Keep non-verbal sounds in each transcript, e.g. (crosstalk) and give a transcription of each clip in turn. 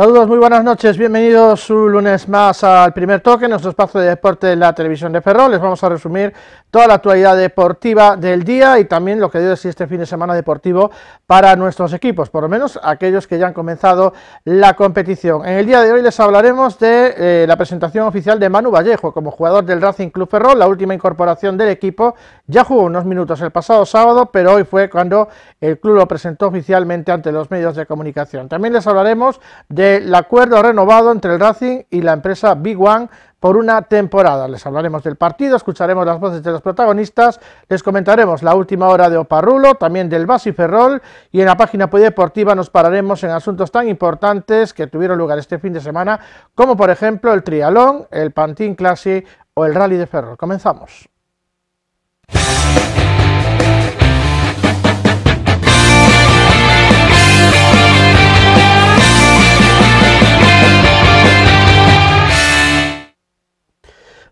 Saludos, muy buenas noches, bienvenidos un lunes más al primer toque, nuestro espacio de deporte de la televisión de Ferrol. Les vamos a resumir toda la actualidad deportiva del día y también lo que dio de este fin de semana deportivo para nuestros equipos, por lo menos aquellos que ya han comenzado la competición. En el día de hoy les hablaremos de eh, la presentación oficial de Manu Vallejo como jugador del Racing Club Ferrol, la última incorporación del equipo. Ya jugó unos minutos el pasado sábado, pero hoy fue cuando el club lo presentó oficialmente ante los medios de comunicación. También les hablaremos de del acuerdo renovado entre el Racing y la empresa Big One por una temporada. Les hablaremos del partido, escucharemos las voces de los protagonistas, les comentaremos la última hora de Oparrulo, también del Basi Ferrol y en la página polideportiva nos pararemos en asuntos tan importantes que tuvieron lugar este fin de semana, como por ejemplo el trialón, el Pantín Classic o el Rally de Ferrol. Comenzamos. Yeah.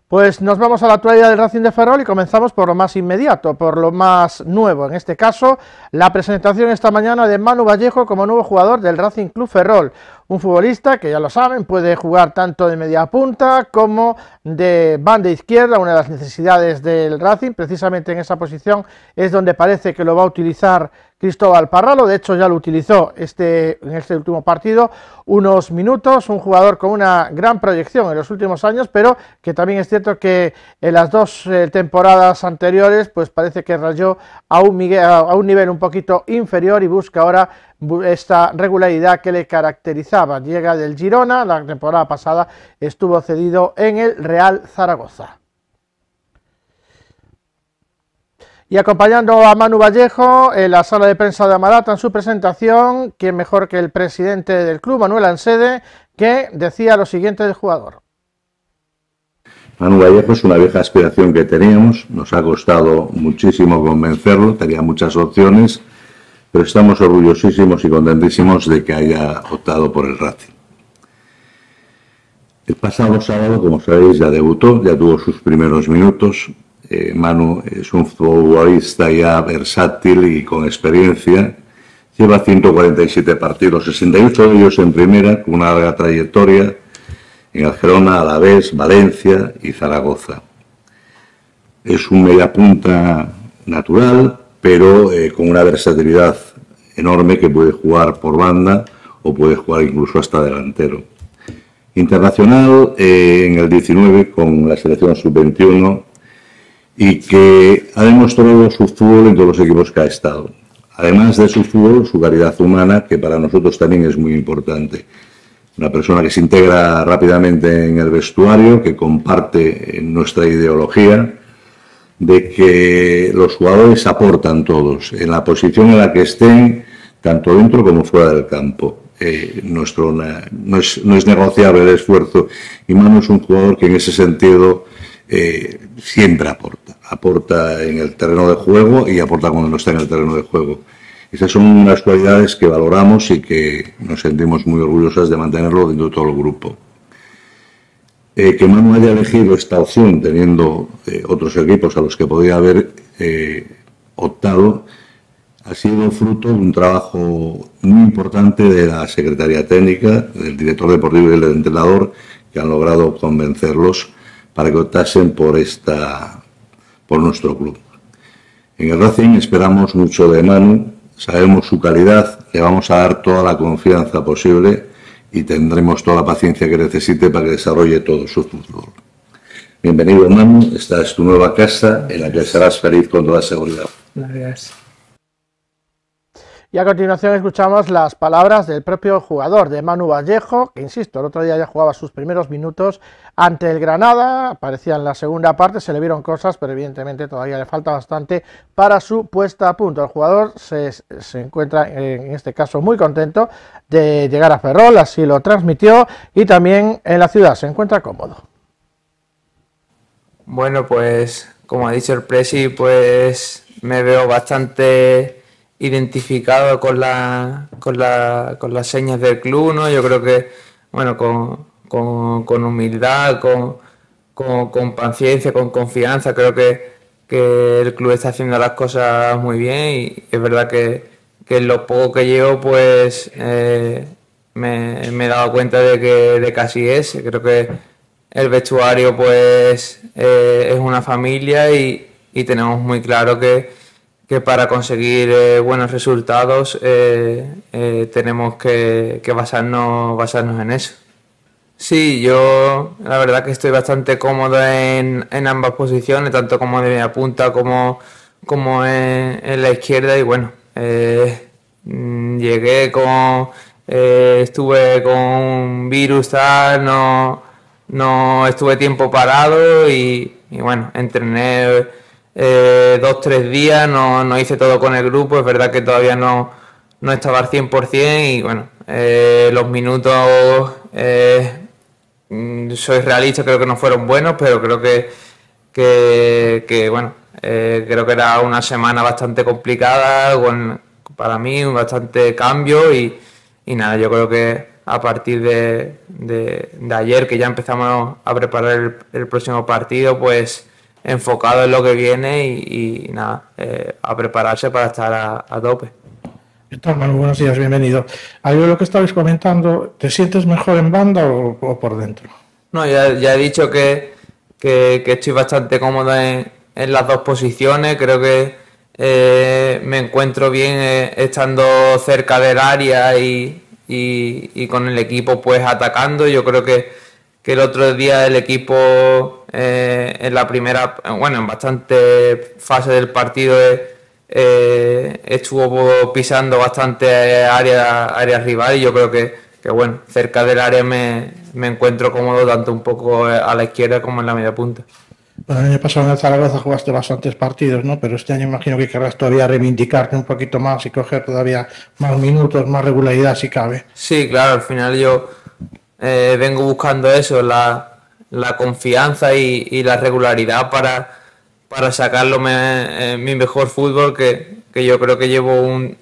Pues nos vamos a la actualidad del Racing de Ferrol y comenzamos por lo más inmediato, por lo más nuevo. En este caso, la presentación esta mañana de Manu Vallejo como nuevo jugador del Racing Club Ferrol. Un futbolista que ya lo saben, puede jugar tanto de media punta como de banda izquierda, una de las necesidades del Racing. Precisamente en esa posición es donde parece que lo va a utilizar Cristóbal Parralo, de hecho ya lo utilizó este, en este último partido unos minutos, un jugador con una gran proyección en los últimos años, pero que también es cierto que en las dos eh, temporadas anteriores pues parece que rayó a un, a un nivel un poquito inferior y busca ahora esta regularidad que le caracterizaba. Llega del Girona, la temporada pasada estuvo cedido en el Real Zaragoza. Y acompañando a Manu Vallejo en la sala de prensa de Amarata en su presentación, quien mejor que el presidente del club, Manuel Ansede, que decía lo siguiente del jugador. Manu Vallejo es una vieja aspiración que teníamos, nos ha costado muchísimo convencerlo, tenía muchas opciones, pero estamos orgullosísimos y contentísimos de que haya optado por el Racing. El pasado sábado, como sabéis, ya debutó, ya tuvo sus primeros minutos, eh, Manu es un futbolista ya versátil y con experiencia. Lleva 147 partidos, 68 de ellos en primera, con una larga trayectoria en el Gerona, Alavés, Valencia y Zaragoza. Es un mediapunta natural, pero eh, con una versatilidad enorme que puede jugar por banda o puede jugar incluso hasta delantero. Internacional eh, en el 19 con la selección sub-21 y que ha demostrado su fútbol en todos los equipos que ha estado. Además de su fútbol, su calidad humana, que para nosotros también es muy importante. Una persona que se integra rápidamente en el vestuario, que comparte nuestra ideología, de que los jugadores aportan todos, en la posición en la que estén, tanto dentro como fuera del campo. Eh, nuestro, no, es, no es negociable el esfuerzo y Manu es un jugador que en ese sentido eh, siempre aporta. Aporta en el terreno de juego y aporta cuando no está en el terreno de juego. Esas son unas cualidades que valoramos y que nos sentimos muy orgullosas de mantenerlo dentro de todo el grupo. Eh, que Manu haya elegido esta opción teniendo eh, otros equipos a los que podía haber optado ha sido fruto de un trabajo muy importante de la Secretaría Técnica, del director deportivo y del entrenador, que han logrado convencerlos para que optasen por, esta, por nuestro club. En el Racing esperamos mucho de Manu, sabemos su calidad, le vamos a dar toda la confianza posible y tendremos toda la paciencia que necesite para que desarrolle todo su fútbol. Bienvenido Manu, esta es tu nueva casa en la que serás feliz con toda seguridad. Gracias. Y a continuación escuchamos las palabras del propio jugador, de Manu Vallejo, que insisto, el otro día ya jugaba sus primeros minutos ante el Granada, aparecía en la segunda parte, se le vieron cosas, pero evidentemente todavía le falta bastante para su puesta a punto. El jugador se, se encuentra en este caso muy contento de llegar a Ferrol, así lo transmitió, y también en la ciudad se encuentra cómodo. Bueno, pues como ha dicho el Presi, pues me veo bastante identificado con, la, con, la, con las señas del club, ¿no? Yo creo que, bueno, con, con, humildad, con, con, paciencia, con confianza, creo que, el club está haciendo las cosas muy bien y es verdad que, que en lo poco que llevo, pues eh, me, he dado cuenta de que, de así es. Creo que el vestuario pues eh, es una familia y, tenemos muy claro que, para conseguir eh, buenos resultados eh, tenemos que, basarnos, basarnos en eso. Sí, yo la verdad que estoy bastante cómodo en, ambas posiciones, tanto como de media punta como, como en, la izquierda y bueno, mm, llegué con eh, estuve con un virus, tal, no, no estuve tiempo parado y, bueno, entrené eh, dos, tres días, no, no, hice todo con el grupo, es verdad que todavía no, no estaba al 100% y bueno, eh, los minutos, mm, soy realista, creo que no fueron buenos, pero creo que, que, bueno, creo que era una semana bastante complicada, con, para mí, bastante cambio y y nada, yo creo que a partir de, ayer que ya empezamos a preparar el, próximo partido, pues enfocado en lo que viene y, nada, eh, a prepararse para estar a, tope. ¿Qué tal, Manu? Buenos días, bienvenido. Algo de lo que estabais comentando, ¿te sientes mejor en banda o, por dentro? No, ya, he dicho que, estoy bastante cómodo en, en las dos posiciones, creo que eh, me encuentro bien eh, estando cerca del área y, con el equipo pues atacando. Yo creo que, el otro día el equipo eh, en la primera, bueno, en bastante fase del partido estuvo pisando bastante área, área rival y yo creo que, bueno, cerca del área me, me encuentro cómodo tanto un poco a la izquierda como en la media punta. Bueno, el año pasado en el Zaragoza jugaste bastantes partidos, ¿no? Pero este año imagino que querrás todavía reivindicarte un poquito más y coger todavía más minutos, más regularidad si cabe. Sí, claro, al final yo eh, vengo buscando eso, la, confianza y, la regularidad para, para sacarlo eh, mi mejor fútbol, que, yo creo que llevo un,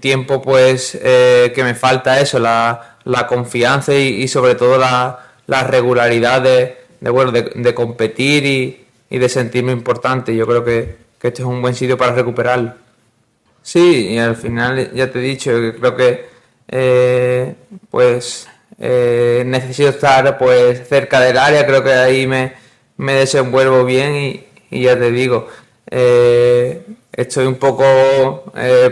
tiempo pues eh, que me falta eso, la, confianza y, sobre todo la, la regularidad de bueno, de, competir y, de sentirme importante. Yo creo que, este es un buen sitio para recuperarlo. Sí, y al final ya te he dicho, creo que eh, pues eh, necesito estar pues cerca del área, creo que ahí me, me desenvuelvo bien y, ya te digo, eh, estoy un poco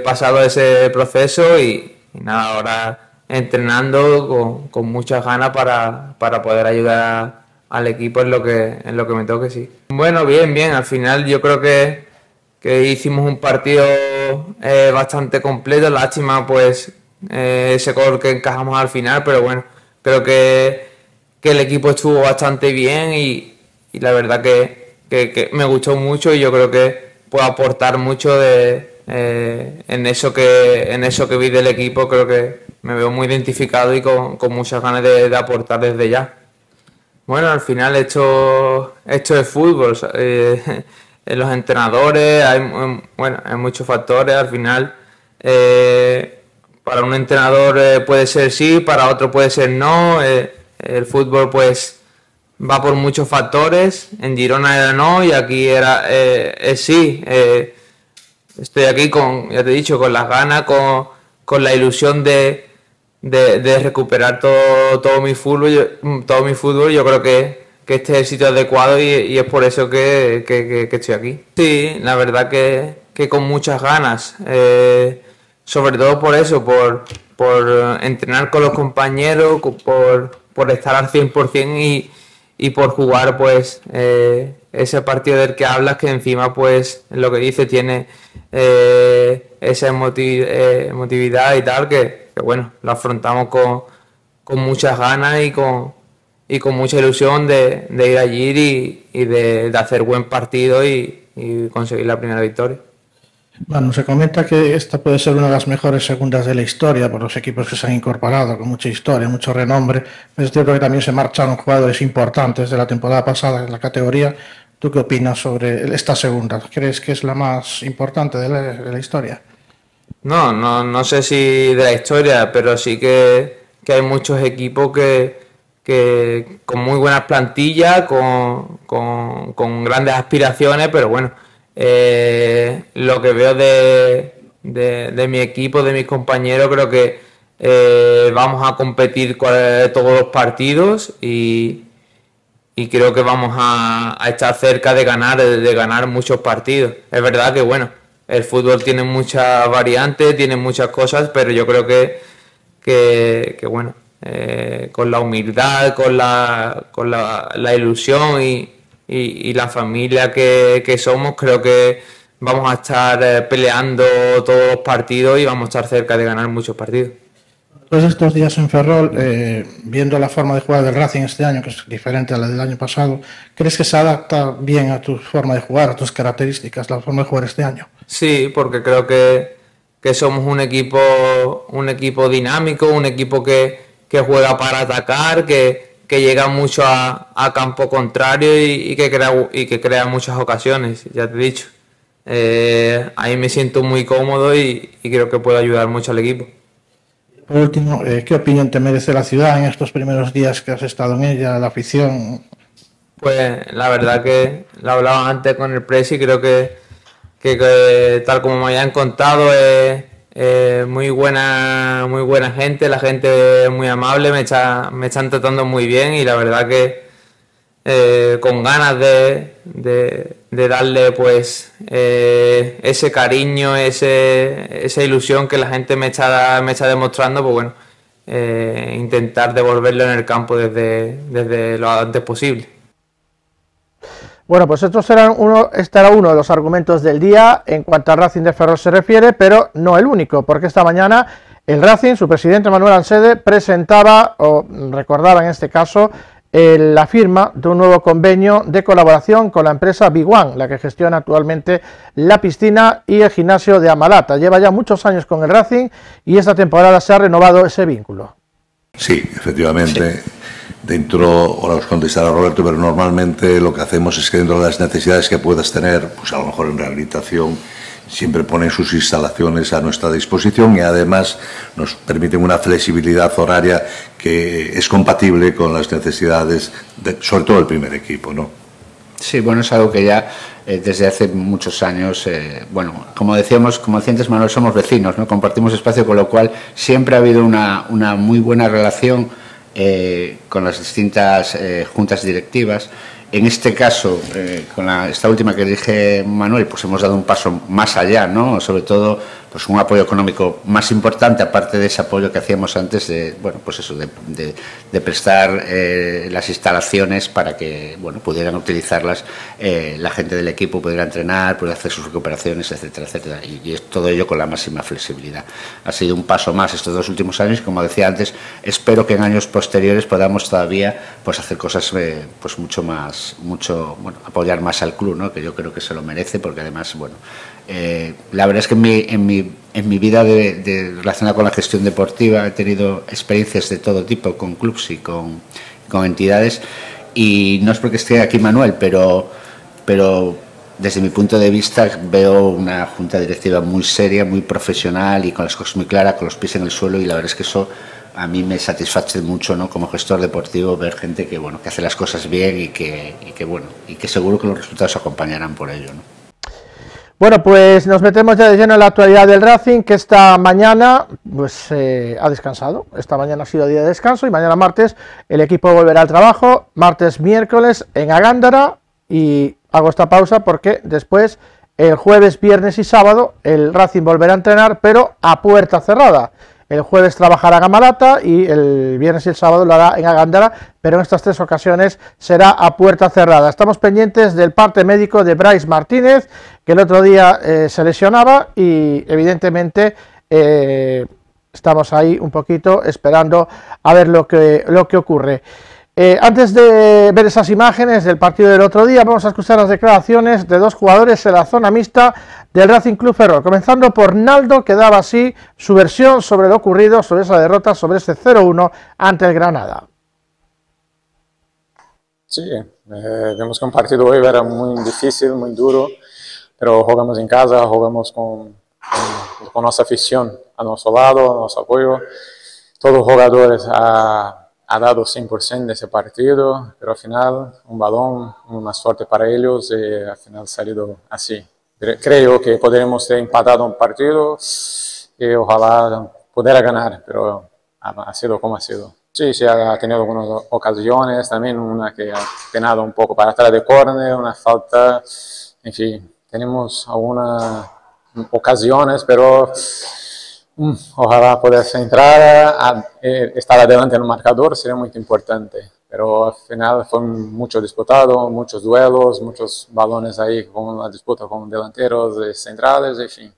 pasado ese proceso y, nada, ahora entrenando con, muchas ganas para, para poder ayudar al equipo en lo que, en lo que me toque, sí. Bueno, bien, bien. Al final yo creo que, hicimos un partido eh, bastante completo. Lástima, pues, eh, ese gol que encajamos al final, pero bueno, creo que, el equipo estuvo bastante bien y, la verdad que, me gustó mucho y yo creo que puedo aportar mucho de, eh, en, eso que, en eso que vi del equipo. Creo que me veo muy identificado y con, muchas ganas de aportar desde ya. Bueno, al final esto, esto es fútbol. Eh, (laughs) en los entrenadores hay, bueno, hay muchos factores. Al final, para un entrenador eh, puede ser sí, para otro puede ser no. el fútbol pues va por muchos factores. En Girona era no y aquí era sí. estoy aquí con, ya te he dicho, con las ganas, con, con la ilusión de, de, recuperar todo, todo mi fútbol, yo, todo mi fútbol, yo creo que, este es el sitio adecuado y, es por eso que, estoy aquí. Sí, la verdad que, con muchas ganas, eh, sobre todo por eso, por, por entrenar con los compañeros, por, por estar al 100% y, y por jugar pues eh, ese partido del que hablas que encima pues lo que dice tiene eh, esa emotividad y tal que, bueno, lo afrontamos con, muchas ganas y con, y con mucha ilusión de, ir allí y, de, hacer buen partido y, conseguir la primera victoria. Bueno, se comenta que esta puede ser una de las mejores segundas de la historia por los equipos que se han incorporado, con mucha historia, mucho renombre. Es cierto que también se marcharon jugadores importantes de la temporada pasada en la categoría. ¿Tú qué opinas sobre esta segunda? ¿Crees que es la más importante de la historia? No, no, no sé si de la historia, pero sí que, hay muchos equipos que, con muy buenas plantillas, con, con, grandes aspiraciones, pero bueno, eh, lo que veo de, mi equipo, de mis compañeros, creo que, eh, vamos a competir todos los partidos y, creo que vamos a, estar cerca de ganar, de ganar muchos partidos. Es verdad que bueno, el fútbol tiene muchas variantes, tiene muchas cosas, pero yo creo que, que, bueno, eh, con la humildad, con la, con la, ilusión y, la familia que, que somos, creo que vamos a estar eh, peleando todos los partidos y vamos a estar cerca de ganar muchos partidos. De estos días en Ferrol, eh, viendo la forma de jugar del Racing este año, que es diferente a la del año pasado, ¿crees que se adapta bien a tu forma de jugar, a tus características, la forma de jugar este año? Sí, porque creo que, somos un equipo, un equipo dinámico, un equipo que, juega para atacar, que, llega mucho a, campo contrario y, que crea, y que crea muchas ocasiones, ya te he dicho. Eh, ahí me siento muy cómodo y, creo que puedo ayudar mucho al equipo. Por último, eh, ¿qué opinión te merece la ciudad en estos primeros días que has estado en ella, la afición? Pues la verdad que lo hablaba antes con el Presi, creo que, que, tal como me habían contado es, muy buena muy buena gente, la gente muy amable, me, me están tratando muy bien y la verdad que eh, con ganas de, de, darle pues eh, ese cariño, ese, esa ilusión que la gente me está, me está demostrando, pues bueno, eh, intentar devolverlo en el campo desde, desde lo antes posible. Bueno, pues esto será uno, este era uno de los argumentos del día en cuanto a Racing de Ferrol se refiere, pero no el único, porque esta mañana el Racing, su presidente Manuel Ansede, presentaba, o recordaba en este caso, la firma de un nuevo convenio de colaboración con la empresa Big One, la que gestiona actualmente la piscina y el gimnasio de Amalata. Lleva ya muchos años con el Racing y esta temporada se ha renovado ese vínculo. Sí, efectivamente. Dentro, ahora os contestará Roberto, pero normalmente lo que hacemos es que dentro de las necesidades que puedas tener, pues a lo mejor en rehabilitación, siempre ponen sus instalaciones a nuestra disposición y además nos permiten una flexibilidad horaria que es compatible con las necesidades, de, sobre todo del primer equipo, ¿no? Sí, bueno, es algo que ya eh, desde hace muchos años, eh, bueno, como decíamos, como decía antes Manuel, somos vecinos, ¿no? Compartimos espacio, con lo cual siempre ha habido una, una muy buena relación eh, con las distintas juntas directivas en este caso, eh, con esta última que dije Manuel, pues hemos dado un paso más allá, ¿no? Sobre todo pues un apoyo económico más importante, aparte de ese apoyo que hacíamos antes de, bueno, pues eso, de, prestar eh, las instalaciones para que, bueno, pudieran utilizarlas eh, la gente del equipo, pudiera entrenar, pudiera hacer sus recuperaciones, etcétera, etcétera. Y, es todo ello con la máxima flexibilidad. Ha sido un paso más estos dos últimos años y, como decía antes, espero que en años posteriores podamos todavía, pues, hacer cosas, eh, pues, mucho más, mucho, bueno, apoyar más al club, ¿no? Que yo creo que se lo merece, porque además, bueno, eh, la verdad es que en mi, en mi, en mi vida relacionada con la gestión deportiva he tenido experiencias de todo tipo con clubs y con, con entidades y no es porque esté aquí Manuel, pero, pero desde mi punto de vista veo una junta directiva muy seria, muy profesional y con las cosas muy claras, con los pies en el suelo y la verdad es que eso a mí me satisface mucho ¿no? como gestor deportivo ver gente que bueno que hace las cosas bien y que, y que bueno y que seguro que los resultados acompañarán por ello ¿no? Bueno, pues nos metemos ya de lleno en la actualidad del Racing, que esta mañana pues eh, ha descansado. Esta mañana ha sido día de descanso y mañana martes el equipo volverá al trabajo. Martes, miércoles en Agándara y hago esta pausa porque después el jueves, viernes y sábado el Racing volverá a entrenar, pero a puerta cerrada. El jueves trabajará en Amalata y el viernes y el sábado lo hará en Agándara, pero en estas tres ocasiones será a puerta cerrada. Estamos pendientes del parte médico de Bryce Martínez, que el otro día eh, se lesionaba y evidentemente eh, estamos ahí un poquito esperando a ver lo que, lo que ocurre. Eh, antes de ver esas imágenes del partido del otro día, vamos a escuchar las declaraciones de dos jugadores en la zona mixta del Racing Club Ferrol, comenzando por Naldo, que daba así su versión sobre lo ocurrido, sobre esa derrota, sobre ese 0-1 ante el Granada. Sí, eh, vemos que un partido hoy era muy difícil, muy duro, pero jugamos en casa, jugamos con, nuestra afición a nuestro lado, a nuestro apoyo. Todos los jugadores a ha dado 100% de ese partido, pero al final un balón, una suerte para ellos y al final ha salido así. Creo que podremos empatado un partido y ojalá pudiera ganar, pero ha, sido como ha sido. Sí, sí, ha tenido algunas ocasiones, también una que ha penado un poco para atrás de córner, una falta, en fin, tenemos algunas ocasiones, pero ojalá pudiese entrar, a, eh, estar adelante en el marcador sería muy importante. Pero al final fue mucho disputado, muchos duelos, muchos balones ahí con la disputa con delanteros, centrales, en fin.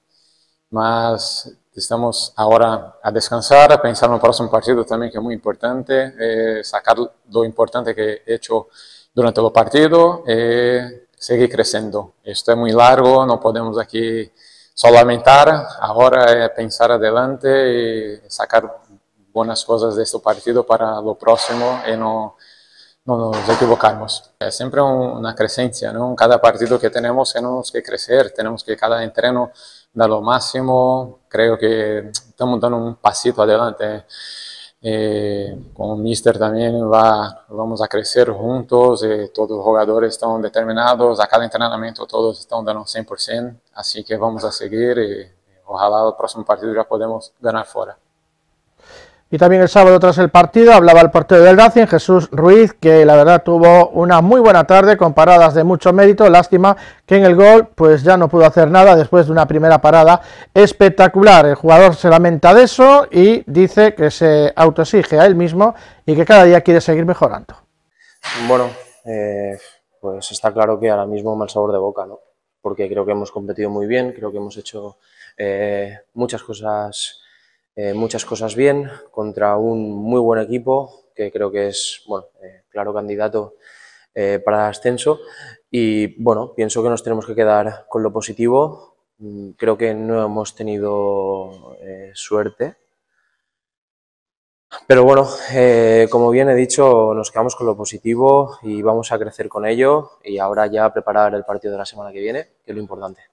Mas estamos ahora a descansar, a pensar en el próximo partido también, que es muy importante, eh, sacar lo importante que he hecho durante el partido eh, seguir creciendo. Esto es muy largo, no podemos aquí solo lamentar, ahora es pensar adelante y sacar buenas cosas de este partido para lo próximo y no, no nos equivocamos. Es siempre una crecencia, ¿no? Cada partido que tenemos tenemos que crecer, tenemos que cada entreno dar lo máximo. Creo que estamos dando un pasito adelante. Eh, con el Mister también va, vamos a crecer juntos, todos los jugadores están determinados, a cada entrenamiento todos están dando 100%, así que vamos a seguir y ojalá el próximo partido ya podemos ganar fuera. Y también el sábado tras el partido hablaba el portero del Racing, Jesús Ruiz, que la verdad tuvo una muy buena tarde con paradas de mucho mérito. Lástima que en el gol pues ya no pudo hacer nada después de una primera parada espectacular. El jugador se lamenta de eso y dice que se autoexige a él mismo y que cada día quiere seguir mejorando. Bueno, eh, pues está claro que ahora mismo mal sabor de boca, ¿no? Porque creo que hemos competido muy bien, creo que hemos hecho eh, muchas cosas eh, muchas cosas bien contra un muy buen equipo que creo que es, bueno, eh, claro candidato eh, para ascenso y bueno, pienso que nos tenemos que quedar con lo positivo. Mm, creo que no hemos tenido suerte, pero bueno, como bien he dicho, nos quedamos con lo positivo y vamos a crecer con ello y ahora ya preparar el partido de la semana que viene, que es lo importante.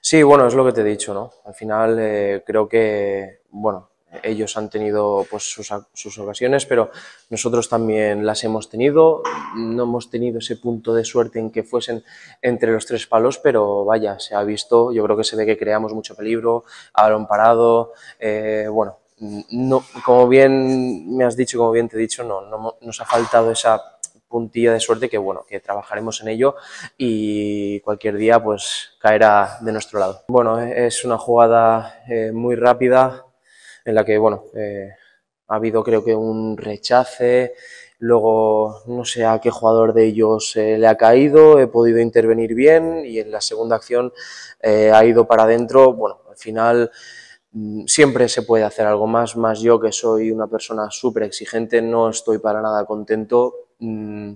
Sí, bueno, es lo que te he dicho, ¿no? Al final eh, creo que, bueno, ellos han tenido pues, sus, sus, ocasiones, pero nosotros también las hemos tenido. No hemos tenido ese punto de suerte en que fuesen entre los tres palos, pero vaya, se ha visto, yo creo que se ve que creamos mucho peligro, balón parado, eh, bueno, no, como bien me has dicho, como bien te he dicho, no, no nos ha faltado esa puntilla de suerte que bueno, que trabajaremos en ello y cualquier día pues caerá de nuestro lado. Bueno, es una jugada eh, muy rápida en la que bueno, eh, ha habido creo que un rechace, luego no sé a qué jugador de ellos eh, le ha caído, he podido intervenir bien y en la segunda acción ha ido para adentro, bueno, al final mm, siempre se puede hacer algo más, más yo que soy una persona súper exigente, no estoy para nada contento, Mm,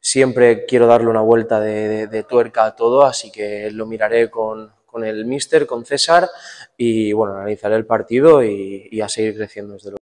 siempre quiero darle una vuelta de, tuerca a todo, así que lo miraré con, el míster, con César, y bueno, analizaré el partido y, y a seguir creciendo desde luego.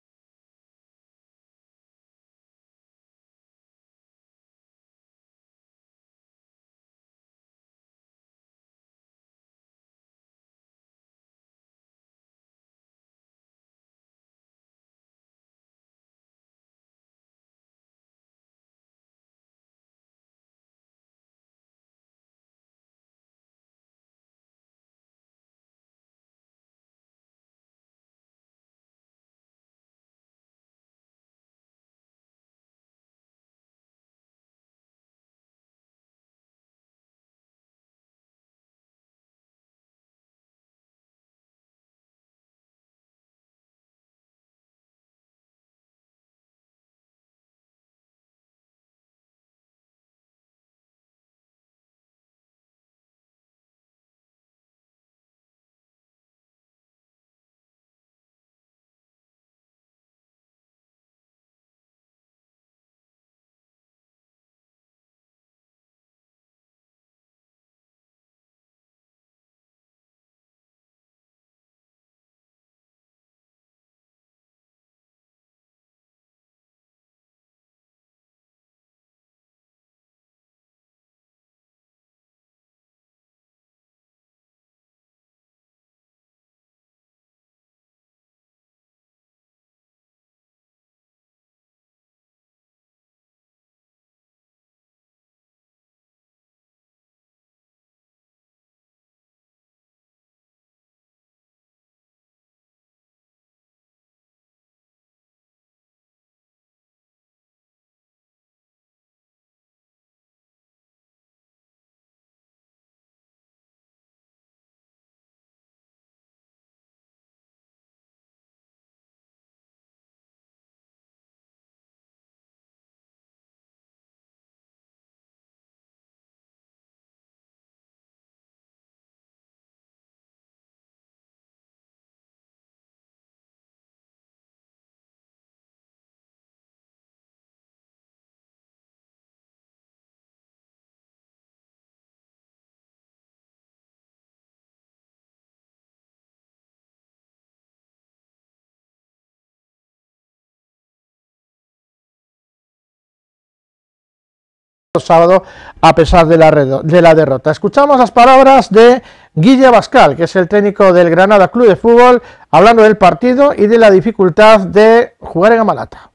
Sábado a pesar de la, de la derrota. Escuchamos las palabras de Guille Bascal, que es el técnico del Granada Club de Fútbol, hablando del partido y de la dificultad de jugar en Amalata.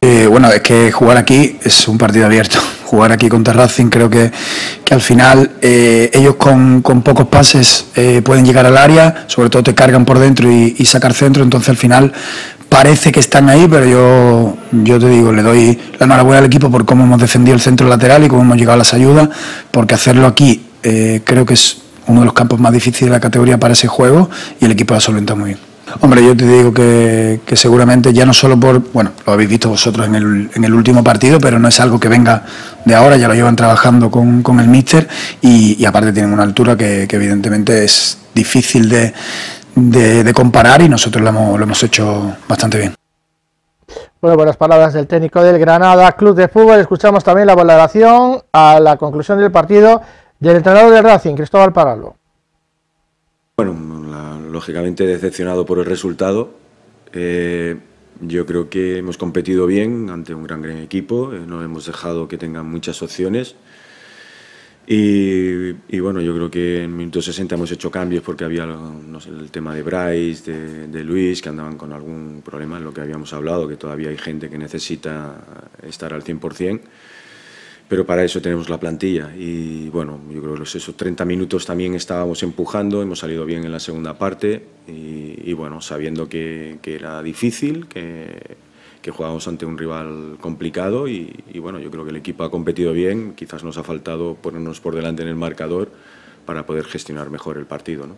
Eh, bueno, es que jugar aquí es un partido abierto. (laughs) Jugar aquí contra Racing creo que, que al final eh, ellos con, pocos pases eh, pueden llegar al área, sobre todo te cargan por dentro y, y, sacar centro, entonces al final parece que están ahí, pero yo, yo te digo, le doy la enhorabuena al equipo por cómo hemos defendido el centro lateral y cómo hemos llegado a las ayudas, porque hacerlo aquí creo que es uno de los campos más difíciles de la categoría para ese juego y el equipo lo ha solventado muy bien. Hombre, yo te digo que, que, seguramente ya no solo por, bueno, lo habéis visto vosotros en el, en el, último partido, pero no es algo que venga de ahora, ya lo llevan trabajando con, con el míster y, aparte tienen una altura que evidentemente es difícil de, de, de, comparar y nosotros lo hemos, lo hemos hecho bastante bien. Bueno, buenas palabras del técnico del Granada Club de Fútbol. Escuchamos también la valoración a la conclusión del partido del entrenador del Racing, Cristóbal Paralo. Bueno, la, lógicamente decepcionado por el resultado. Eh, yo creo que hemos competido bien ante un gran, gran equipo, eh, no hemos dejado que tengan muchas opciones. Y, bueno, yo creo que en minuto 60 hemos hecho cambios porque había no sé, el tema de Bryce, de, de, Luis, que andaban con algún problema, en lo que habíamos hablado, que todavía hay gente que necesita estar al 100% pero para eso tenemos la plantilla. Y bueno, yo creo que los esos 30 minutos también estábamos empujando, hemos salido bien en la segunda parte. Y, y bueno, sabiendo que, que, era difícil, que, que jugábamos ante un rival complicado y, y, bueno, yo creo que el equipo ha competido bien, quizás nos ha faltado ponernos por delante en el marcador para poder gestionar mejor el partido. ¿no?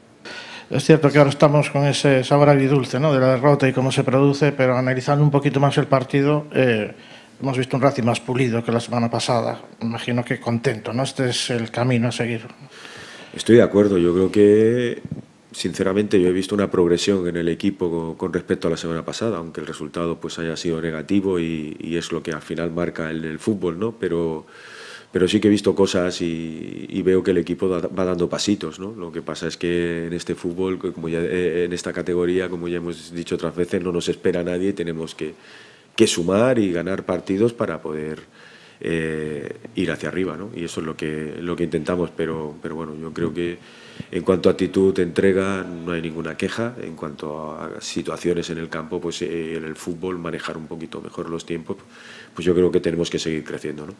Es cierto que ahora estamos con ese sabor agridulce ¿no? de la derrota y cómo se produce, pero analizando un poquito más el partido... Eh hemos visto un Racing más pulido que la semana pasada. Imagino que contento, ¿no? Este es el camino a seguir. Estoy de acuerdo. Yo creo que, sinceramente, yo he visto una progresión en el equipo con, respecto a la semana pasada, aunque el resultado pues haya sido negativo y, es lo que al final marca el, el, fútbol, ¿no? Pero, pero sí que he visto cosas y, veo que el equipo va dando pasitos, ¿no? Lo que pasa es que en este fútbol, como ya en esta categoría, como ya hemos dicho otras veces, no nos espera nadie y tenemos que que sumar y ganar partidos para poder eh, ir hacia arriba, ¿no? Y eso es lo que, lo que intentamos, pero, pero bueno, yo creo que en cuanto a actitud, entrega, no hay ninguna queja. En cuanto a situaciones en el campo, pues eh, en el fútbol, manejar un poquito mejor los tiempos, pues yo creo que tenemos que seguir creciendo, ¿no?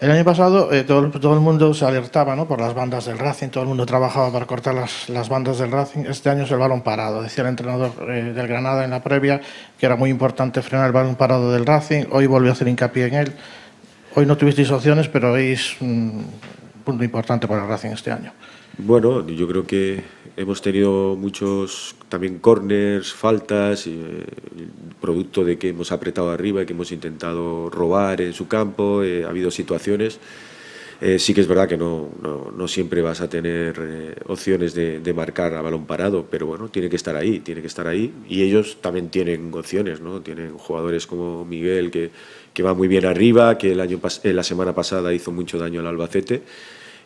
El año pasado eh, todo, todo, el mundo se alertaba ¿no? por las bandas del Racing, todo el mundo trabajaba para cortar las, las bandas del Racing. Este año es el balón parado. Decía el entrenador eh, del Granada en la previa que era muy importante frenar el balón parado del Racing. Hoy volvió a hacer hincapié en él. Hoy no tuvisteis opciones, pero es un punto importante para el Racing este año. Bueno, yo creo que hemos tenido muchos también corners, faltas, eh, producto de que hemos apretado arriba y que hemos intentado robar en su campo, eh, ha habido situaciones. Eh, sí que es verdad que no, no, no siempre vas a tener eh, opciones de, marcar a balón parado, pero bueno, tiene que estar ahí, tiene que estar ahí. Y ellos también tienen opciones, ¿no? Tienen jugadores como Miguel que, que va muy bien arriba, que el año la semana pasada hizo mucho daño al Albacete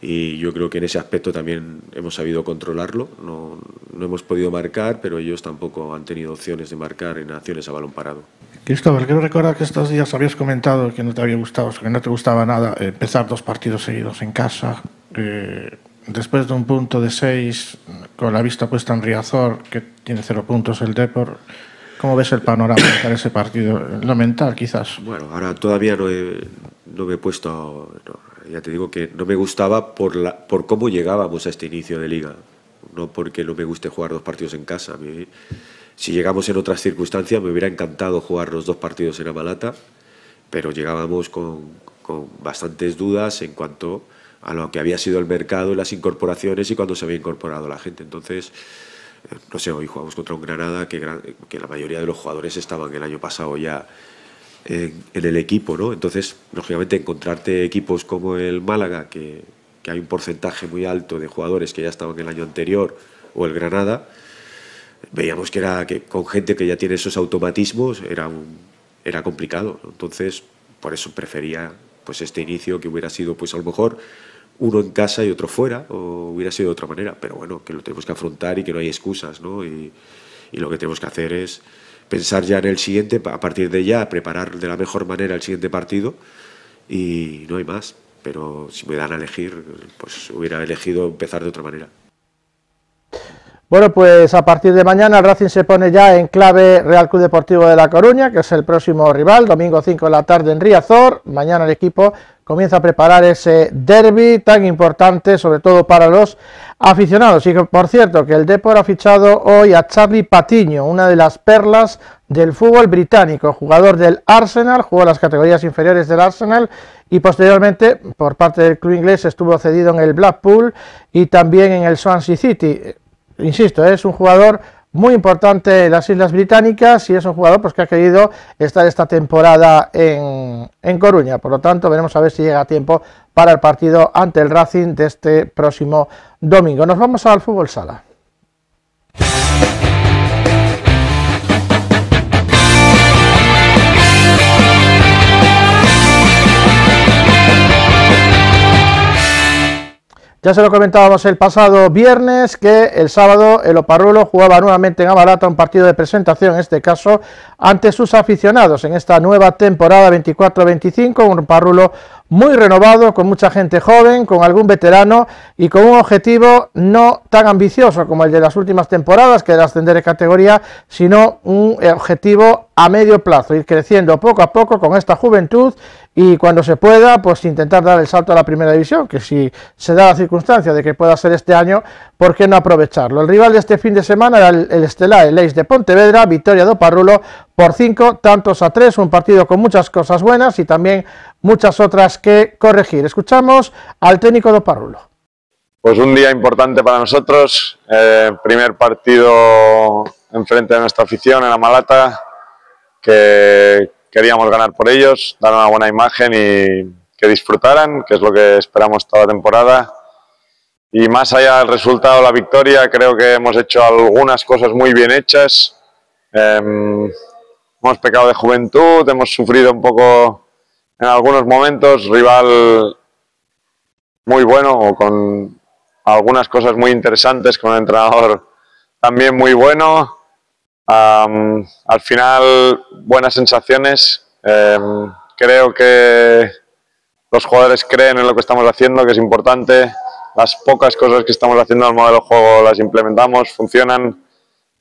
y yo creo que en ese aspecto también hemos sabido controlarlo. No, no, hempodido podido marcar, pero ellos tampoco han tenido opciones de marcar en acciones a balón parado. Cristóbal, quiero recordar que estos días habías comentado que no te había gustado, que no te gustaba nada empezar dos partidos seguidos en casa. Eh, después de un punto de seis, con la vista puesta en Riazor, que tiene cero puntos el Depor, ¿cómo ves el panorama para ese partido? Lo mental, quizás. Bueno, ahora todavía no, he, no me he puesto... No ya te digo que no me gustaba por, la, por cómo llegábamos a este inicio de liga, no porque no me guste jugar dos partidos en casa. Me, si llegamos en otras circunstancias me hubiera encantado jugar los dos partidos en Amalata, pero llegábamos con, con bastantes dudas en cuanto a lo que había sido el mercado, las incorporaciones y cuando se había incorporado la gente. Entonces, eh, no sé, hoy jugamos contra un Granada que, la mayoría de los jugadores estaban el año pasado ya en, en, el equipo, ¿no? Entonces, lógicamente, encontrarte equipos como el Málaga, que, que, hay un porcentaje muy alto de jugadores que ya estaban el año anterior, o el Granada, veíamos que era que con gente que ya tiene esos automatismos era, un, era complicado. Entonces, por eso prefería pues este inicio que hubiera sido, pues a lo mejor uno en casa y otro fuera, o hubiera sido de otra manera, pero bueno, que lo tenemos que afrontar y que no hay excusas, ¿no? Y, y lo que tenemos que hacer es pensar ya en el siguiente, a partir de ya, preparar de la mejor manera el siguiente partido y no hay más. Pero si me dan a elegir, pues hubiera elegido empezar de otra manera. Bueno, pues a partir de mañana el Racing se pone ya en clave Real Club Deportivo de La Coruña, que es el próximo rival, domingo 5 de la tarde en Riazor. Mañana el equipo comienza a preparar ese derby tan importante, sobre todo para los aficionados. Y por cierto, que el Depor ha fichado hoy a Charlie Patiño, una de las perlas del fútbol británico, jugador del Arsenal, jugó las categorías inferiores del Arsenal y posteriormente por parte del club inglés estuvo cedido en el Blackpool y también en el Swansea City insisto, es un jugador muy importante en las Islas Británicas y es un jugador pues, que ha querido estar esta temporada en, en Coruña. Por lo tanto, veremos a ver si llega a tiempo para el partido ante el Racing de este próximo domingo. Nos vamos al fútbol sala. Ya se lo comentábamos el pasado viernes que el sábado el Oparrulo jugaba nuevamente en Amarata un partido de presentación, en este caso ante sus aficionados en esta nueva temporada 24-25, un Oparrulo muy renovado, con mucha gente joven, con algún veterano y con un objetivo no tan ambicioso como el de las últimas temporadas, que era ascender de categoría, sino un objetivo a medio plazo, ir creciendo poco a poco con esta juventud y cuando se pueda, pues intentar dar el salto a la primera división, que si se da la circunstancia de que pueda ser este año, ¿por qué no aprovecharlo? El rival de este fin de semana era el, el Estelar, el de Pontevedra, victoria de Parrulo por 5 tantos a 3, un partido con muchas cosas buenas y también muchas otras que corregir. Escuchamos al técnico de Parrulo. Pues un día importante para nosotros, eh, primer partido enfrente de nuestra afición en la Malata, que queríamos ganar por ellos, dar una buena imagen y que disfrutaran, que es lo que esperamos toda la temporada. Y más allá del resultado, la victoria, creo que hemos hecho algunas cosas muy bien hechas. Eh, hemos pecado de juventud, hemos sufrido un poco en algunos momentos, rival muy bueno, con algunas cosas muy interesantes, con un entrenador también muy bueno al final, buenas sensaciones. Em, creo que los jugadores creen en lo que estamos haciendo, que es importante. Las pocas cosas que estamos haciendo en el modelo de juego las implementamos, funcionan.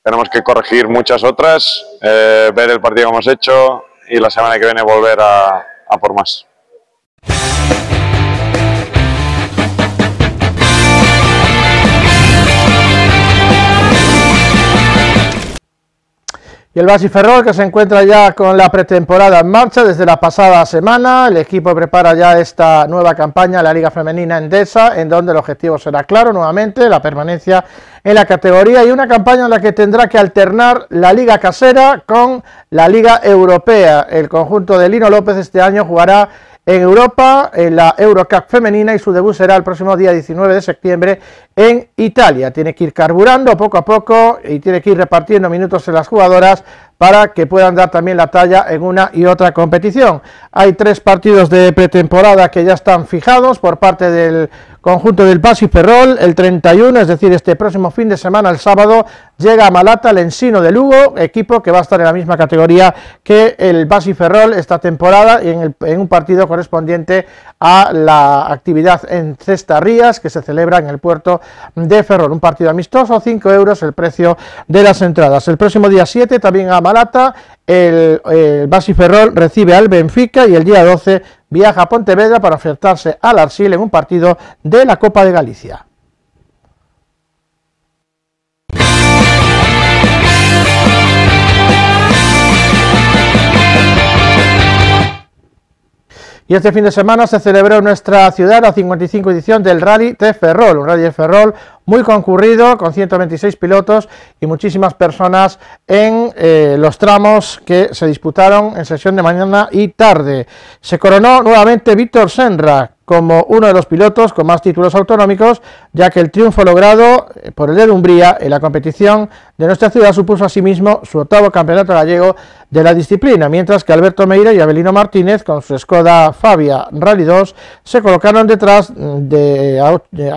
Tenemos que corregir muchas otras, eh, ver el partido que hemos hecho y la semana que viene volver a por más. Y el Basi Ferrol que se encuentra ya con la pretemporada en marcha desde la pasada semana. El equipo prepara ya esta nueva campaña, la Liga Femenina Endesa, en donde el objetivo será claro nuevamente, la permanencia en la categoría y una campaña en la que tendrá que alternar la Liga Casera con la Liga Europea. El conjunto de Lino López este año jugará en Europa, en la Eurocup femenina y su debut será el próximo día 19 de septiembre en Italia. Tiene que ir carburando poco a poco y tiene que ir repartiendo minutos en las jugadoras para que puedan dar también la talla en una y otra competición. Hay tres partidos de pretemporada que ya están fijados por parte del conjunto del Basi Ferrol. El 31, es decir, este próximo fin de semana, el sábado, llega a Malata el Ensino de Lugo, equipo que va a estar en la misma categoría que el Basi Ferrol esta temporada y en, en un partido correspondiente a la actividad en Cesta Rías que se celebra en el puerto de Ferrol. Un partido amistoso, 5 euros el precio de las entradas. El próximo día 7 también a Malata, el, el Basi Ferrol recibe al Benfica y el día 12 viaja a Pontevedra para enfrentarse al Arsil en un partido de la Copa de Galicia. Y este fin de semana se celebró en nuestra ciudad la 55 edición del Rally de Ferrol, un Rally de Ferrol muy concurrido, con 126 pilotos y muchísimas personas en eh, los tramos que se disputaron en sesión de mañana y tarde. Se coronó nuevamente Víctor Senra como uno de los pilotos con más títulos autonómicos, ya que el triunfo logrado eh, por el de Umbría en la competición de nuestra ciudad supuso asimismo su octavo campeonato gallego de la disciplina, mientras que Alberto Meira y Abelino Martínez con su Skoda Fabia Rally 2 se colocaron detrás, de,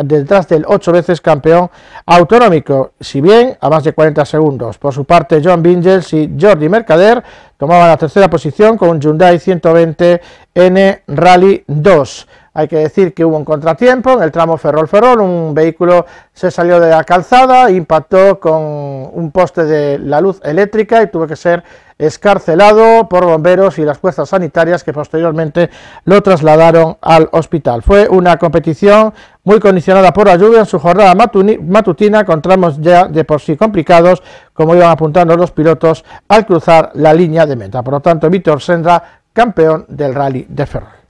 detrás del ocho veces campeón autonómico, si bien a más de 40 segundos. Por su parte, John Bingels y Jordi Mercader tomaban la tercera posición con un Hyundai 120N Rally 2. Hay que decir que hubo un contratiempo en el tramo Ferrol-Ferrol, un vehículo se salió de la calzada, impactó con un poste de la luz eléctrica y tuvo que ser escarcelado por bomberos y las fuerzas sanitarias que posteriormente lo trasladaron al hospital. Fue una competición muy condicionada por la lluvia en su jornada matutina con tramos ya de por sí complicados, como iban apuntando los pilotos al cruzar la línea de meta. Por lo tanto, Víctor Sendra, campeón del rally de Ferrol.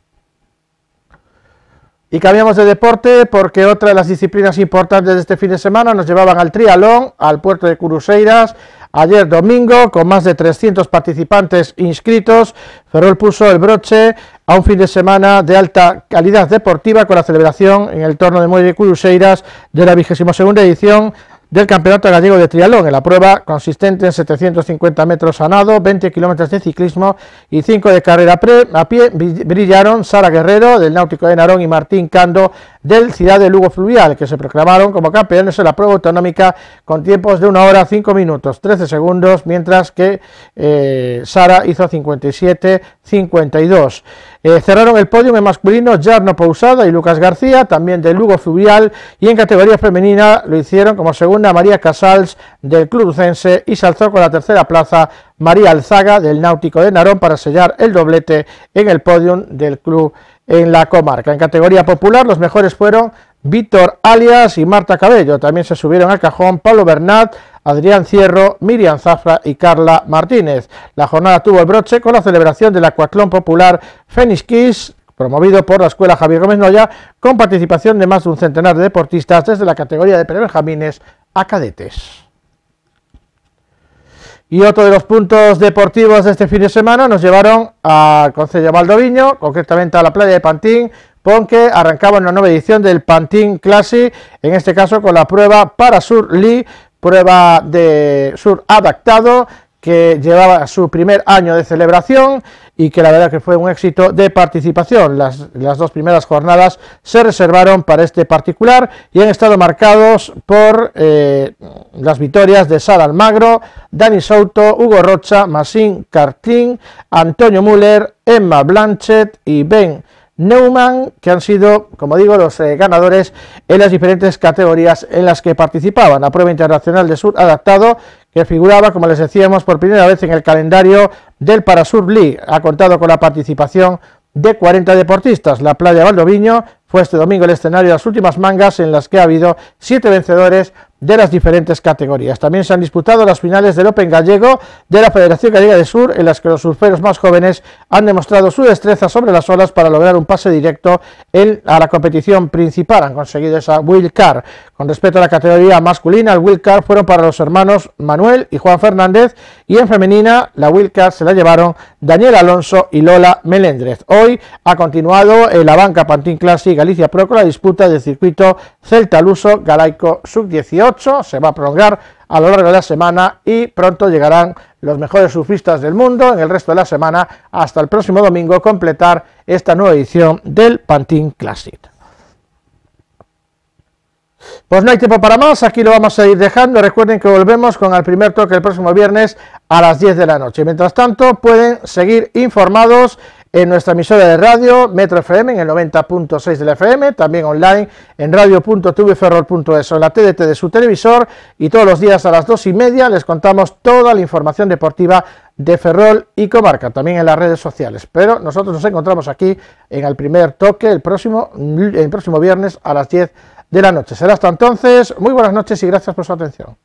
Y cambiamos de deporte porque otra de las disciplinas importantes de este fin de semana nos llevaban al trialón, al puerto de Curuseiras, ayer domingo, con más de 300 participantes inscritos. Ferrol puso el broche a un fin de semana de alta calidad deportiva con la celebración en el torno de Muelle Curuseiras de la 22 edición del Campeonato Gallego de Trialón, en la prueba consistente en 750 metros a nado, 20 kilómetros de ciclismo y 5 de carrera a pie, brillaron Sara Guerrero del Náutico de Narón y Martín Cando del Ciudad de Lugo Fluvial, que se proclamaron como campeones en la prueba autonómica con tiempos de 1 hora 5 minutos 13 segundos, mientras que eh, Sara hizo 57-52. Eh, cerraron el podio en masculino Jarno Pousada y Lucas García, también del Lugo Fluvial, y en categoría femenina lo hicieron como segunda María Casals del Club Lucense y se alzó con la tercera plaza María Alzaga del Náutico de Narón para sellar el doblete en el podio del club en la comarca. En categoría popular los mejores fueron Víctor Alias y Marta Cabello. También se subieron al cajón Pablo Bernat, Adrián Cierro, Miriam Zafra y Carla Martínez. La jornada tuvo el broche con la celebración del acuatlón popular Fenix Kiss, promovido por la Escuela Javier Gómez Noya, con participación de más de un centenar de deportistas desde la categoría de prebenjamines a cadetes. Y otro de los puntos deportivos de este fin de semana nos llevaron a Concello Valdoviño, concretamente a la playa de Pantín, porque arrancaba una nueva edición del Pantín Classic, en este caso con la prueba para Sur Lee, prueba de sur adaptado que llevaba su primer año de celebración y que la verdad que fue un éxito de participación. Las, dos primeras jornadas se reservaron para este particular y han estado marcados por eh, las victorias de Sara Almagro, Dani Souto, Hugo Rocha, Masín Cartín, Antonio Müller, Emma Blanchet y Ben Neumann, que han sido, como digo, los eh, ganadores en las diferentes categorías en las que participaban. La prueba internacional de sur adaptado, que figuraba, como les decíamos, por primera vez en el calendario del Parasur League, ha contado con la participación de 40 deportistas. La playa Valdoviño fue este domingo el escenario de las últimas mangas en las que ha habido siete vencedores de las diferentes categorías. También se han disputado las finales del Open Gallego de la Federación Gallega de Sur, en las que los surferos más jóvenes han demostrado su destreza sobre las olas para lograr un pase directo a la competición principal. Han conseguido esa Will Car. Con respecto a la categoría masculina, el Will Car fueron para los hermanos Manuel y Juan Fernández, y en femenina la Will Car se la llevaron Daniel Alonso y Lola Melendrez. Hoy ha continuado en la banca Pantín Classic Galicia Pro con la disputa del circuito Celta Luso Galaico Sub-18 se va a prolongar a lo largo de la semana y pronto llegarán los mejores surfistas del mundo en el resto de la semana hasta el próximo domingo completar esta nueva edición del Pantin Classic. Pues no hay tiempo para más, aquí lo vamos a ir dejando. Recuerden que volvemos con el primer toque el próximo viernes a las 10 de la noche. Mientras tanto, pueden seguir informados en nuestra emisora de radio Metro FM en el 90.6 del FM, también online en radio.tvferrol.es o en la TDT de su televisor y todos los días a las dos y media les contamos toda la información deportiva de Ferrol y comarca, también en las redes sociales. Pero nosotros nos encontramos aquí en el primer toque el próximo, el próximo viernes a las 10 de la noche. Será hasta entonces, muy buenas noches y gracias por su atención.